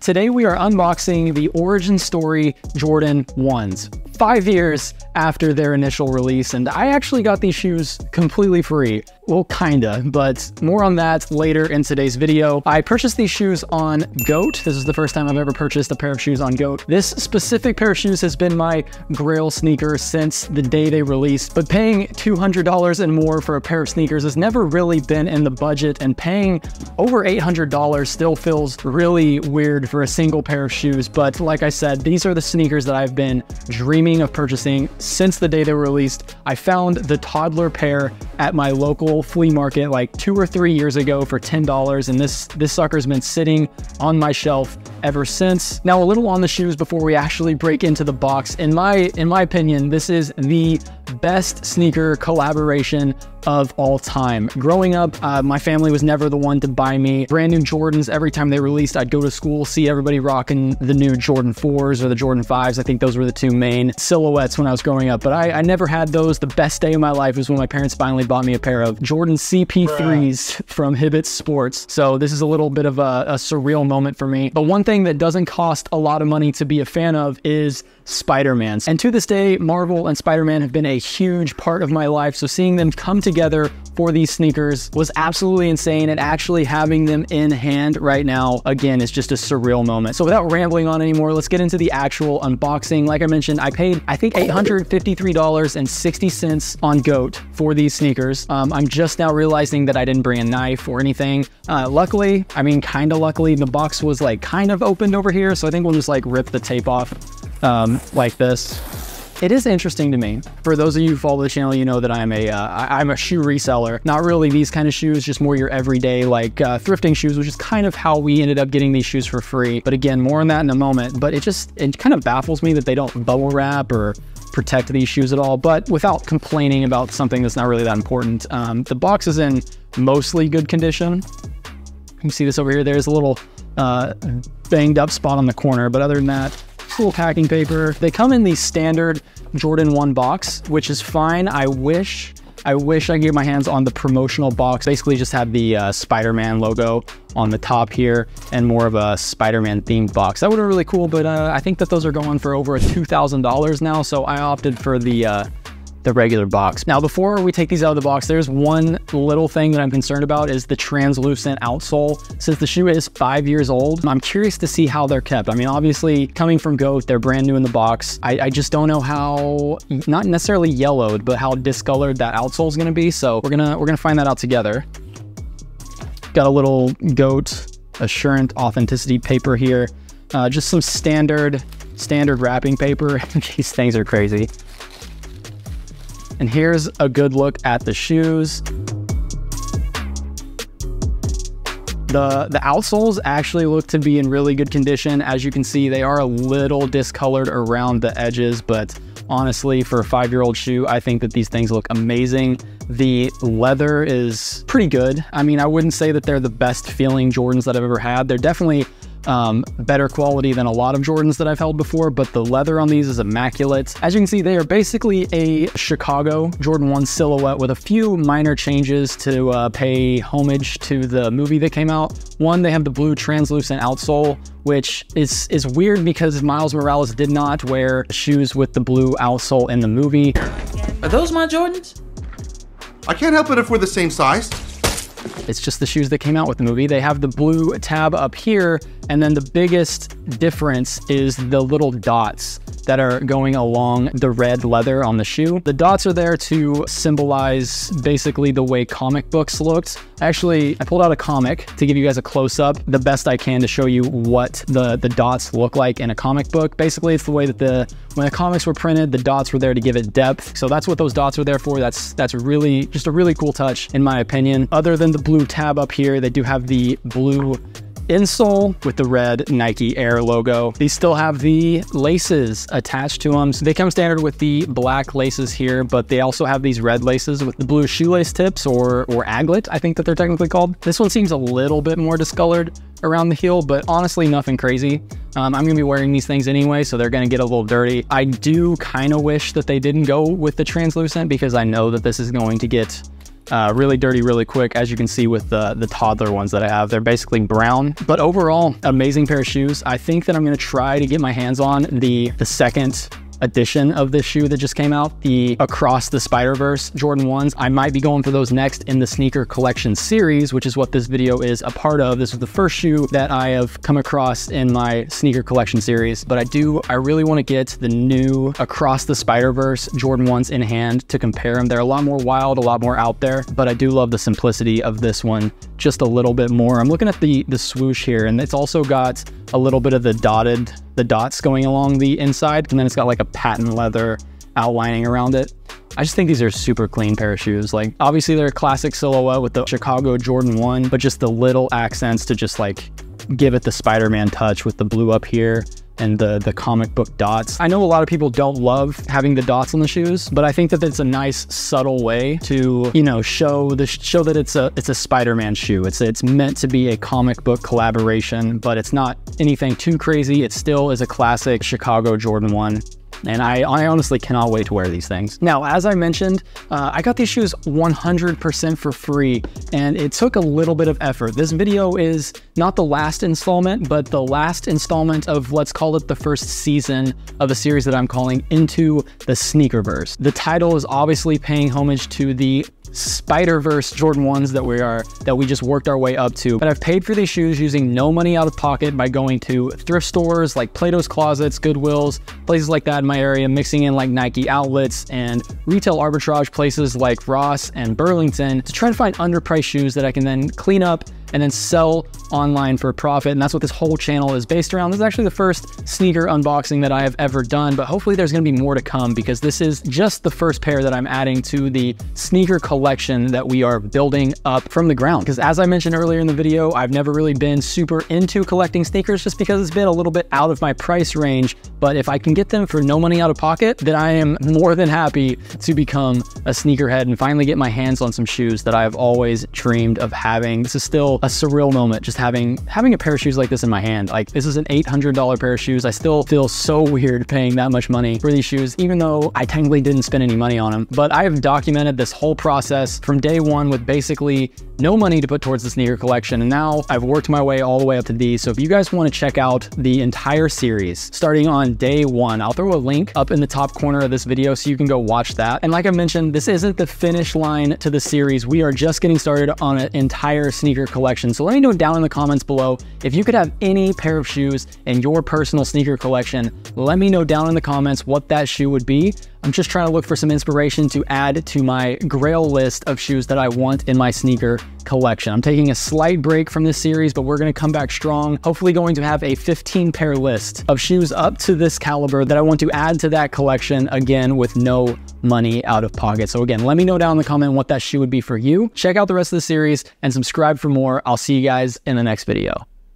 Today we are unboxing the origin story Jordan 1s five years after their initial release, and I actually got these shoes completely free. Well, kinda, but more on that later in today's video. I purchased these shoes on GOAT. This is the first time I've ever purchased a pair of shoes on GOAT. This specific pair of shoes has been my grail sneaker since the day they released, but paying $200 and more for a pair of sneakers has never really been in the budget, and paying over $800 still feels really weird for a single pair of shoes. But like I said, these are the sneakers that I've been dreaming dreaming of purchasing since the day they were released. I found the toddler pair at my local flea market like two or three years ago for $10 and this, this sucker's been sitting on my shelf ever since. Now a little on the shoes before we actually break into the box. In my, in my opinion, this is the best sneaker collaboration of all time. Growing up, uh, my family was never the one to buy me brand new Jordans. Every time they released, I'd go to school, see everybody rocking the new Jordan 4s or the Jordan 5s. I think those were the two main silhouettes when I was growing up, but I, I never had those. The best day of my life was when my parents finally bought me a pair of Jordan CP3s from Hibbett Sports. So this is a little bit of a, a surreal moment for me. But one thing that doesn't cost a lot of money to be a fan of is Spider-Man. And to this day, Marvel and Spider-Man have been a huge part of my life. So seeing them come together for these sneakers was absolutely insane and actually having them in hand right now, again, is just a surreal moment. So without rambling on anymore, let's get into the actual unboxing. Like I mentioned, I paid, I think $853.60 on GOAT for these sneakers. Um, I'm just now realizing that I didn't bring a knife or anything. Uh, luckily, I mean, kind of luckily, the box was like kind of opened over here. So I think we'll just like rip the tape off um, like this. It is interesting to me. For those of you who follow the channel, you know that I'm a am uh, a shoe reseller. Not really these kind of shoes, just more your everyday like uh, thrifting shoes, which is kind of how we ended up getting these shoes for free. But again, more on that in a moment. But it just it kind of baffles me that they don't bubble wrap or protect these shoes at all. But without complaining about something that's not really that important, um, the box is in mostly good condition. You can see this over here. There's a little uh, banged up spot on the corner, but other than that, cool packing paper. They come in the standard Jordan 1 box, which is fine. I wish I wish I could get my hands on the promotional box. Basically just had the uh, Spider-Man logo on the top here and more of a Spider-Man themed box. That would have been really cool, but uh, I think that those are going for over $2,000 now. So I opted for the uh, the regular box. Now, before we take these out of the box, there's one little thing that I'm concerned about is the translucent outsole. Since the shoe is five years old, I'm curious to see how they're kept. I mean, obviously coming from GOAT, they're brand new in the box. I, I just don't know how, not necessarily yellowed, but how discolored that outsole is gonna be. So we're gonna, we're gonna find that out together. Got a little GOAT Assurant Authenticity paper here. Uh, just some standard, standard wrapping paper. These things are crazy. And here's a good look at the shoes. The, the outsoles actually look to be in really good condition. As you can see, they are a little discolored around the edges, but honestly, for a five-year-old shoe, I think that these things look amazing. The leather is pretty good. I mean, I wouldn't say that they're the best feeling Jordans that I've ever had. They're definitely um, better quality than a lot of Jordans that I've held before, but the leather on these is immaculate. As you can see, they are basically a Chicago Jordan 1 silhouette with a few minor changes to uh, pay homage to the movie that came out. One, they have the blue translucent outsole, which is, is weird because Miles Morales did not wear shoes with the blue outsole in the movie. Are those my Jordans? I can't help it if we're the same size. It's just the shoes that came out with the movie. They have the blue tab up here, and then the biggest difference is the little dots that are going along the red leather on the shoe. The dots are there to symbolize basically the way comic books looked. Actually, I pulled out a comic to give you guys a close-up, the best I can to show you what the, the dots look like in a comic book. Basically, it's the way that the when the comics were printed, the dots were there to give it depth. So that's what those dots are there for. That's that's really just a really cool touch in my opinion. Other than the blue tab up here, they do have the blue insole with the red Nike Air logo. These still have the laces attached to them. So they come standard with the black laces here, but they also have these red laces with the blue shoelace tips or, or aglet, I think that they're technically called. This one seems a little bit more discolored around the heel, but honestly, nothing crazy. Um, I'm gonna be wearing these things anyway, so they're gonna get a little dirty. I do kind of wish that they didn't go with the translucent because I know that this is going to get uh, really dirty really quick, as you can see with the, the toddler ones that I have. They're basically brown, but overall, amazing pair of shoes. I think that I'm gonna try to get my hands on the, the second edition of this shoe that just came out, the Across the Spider-Verse Jordan 1s. I might be going for those next in the sneaker collection series, which is what this video is a part of. This is the first shoe that I have come across in my sneaker collection series, but I do, I really want to get the new Across the Spider-Verse Jordan 1s in hand to compare them. They're a lot more wild, a lot more out there, but I do love the simplicity of this one just a little bit more. I'm looking at the, the swoosh here, and it's also got a little bit of the dotted, the dots going along the inside, and then it's got like a patent leather outlining around it. I just think these are super clean pair of shoes. Like obviously they're a classic silhouette with the Chicago Jordan 1, but just the little accents to just like give it the Spider-Man touch with the blue up here and the, the comic book dots. I know a lot of people don't love having the dots on the shoes, but I think that it's a nice subtle way to, you know, show the show that it's a it's a Spider-Man shoe. It's it's meant to be a comic book collaboration, but it's not anything too crazy. It still is a classic Chicago Jordan 1 and I, I, honestly cannot wait to wear these things. Now, as I mentioned, uh, I got these shoes 100% for free, and it took a little bit of effort. This video is not the last installment, but the last installment of, let's call it the first season of a series that I'm calling Into the Sneakerverse. The title is obviously paying homage to the Spider-Verse Jordan 1s that we are that we just worked our way up to. But I've paid for these shoes using no money out of pocket by going to thrift stores like Plato's Closets, Goodwills, places like that in my area, mixing in like Nike outlets and retail arbitrage places like Ross and Burlington to try to find underpriced shoes that I can then clean up and then sell online for profit. And that's what this whole channel is based around. This is actually the first sneaker unboxing that I have ever done, but hopefully there's gonna be more to come because this is just the first pair that I'm adding to the sneaker collection that we are building up from the ground. Because as I mentioned earlier in the video, I've never really been super into collecting sneakers just because it's been a little bit out of my price range. But if I can get them for no money out of pocket, then I am more than happy to become a sneakerhead and finally get my hands on some shoes that I've always dreamed of having. This is still a surreal moment just having having a pair of shoes like this in my hand. Like this is an $800 pair of shoes. I still feel so weird paying that much money for these shoes, even though I technically didn't spend any money on them. But I have documented this whole process from day one with basically no money to put towards the sneaker collection. And now I've worked my way all the way up to these. So if you guys want to check out the entire series starting on day one, I'll throw a link up in the top corner of this video so you can go watch that. And like I mentioned, this isn't the finish line to the series. We are just getting started on an entire sneaker collection collection. So let me know down in the comments below if you could have any pair of shoes in your personal sneaker collection. Let me know down in the comments what that shoe would be. I'm just trying to look for some inspiration to add to my grail list of shoes that I want in my sneaker collection. I'm taking a slight break from this series, but we're going to come back strong. Hopefully going to have a 15 pair list of shoes up to this caliber that I want to add to that collection again with no money out of pocket. So again, let me know down in the comment what that shoe would be for you. Check out the rest of the series and subscribe for more. I'll see you guys in the next video.